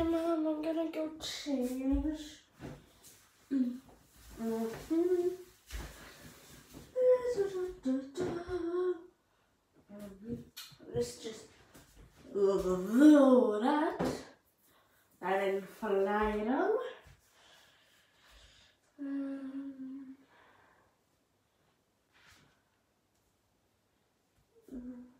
Okay, mom, I'm gonna go change. Mm-hmm. Let's just do that. And then fly them. Um, Mm.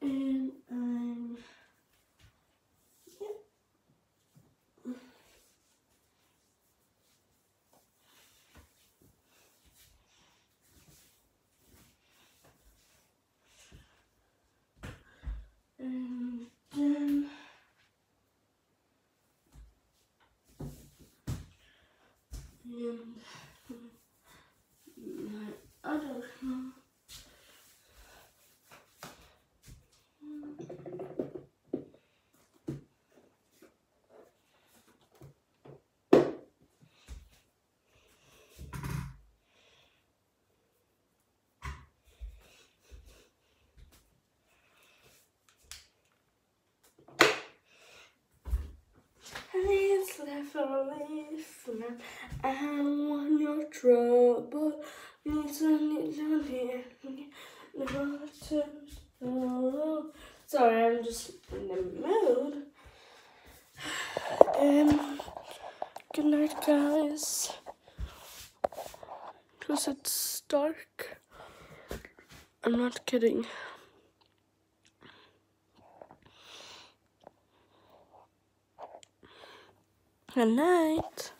And I'm and then and It's definitely. I want your trouble. Need to need to need. Sorry, I'm just in the mood. Um, good night, guys. Because it's dark. I'm not kidding. Good night.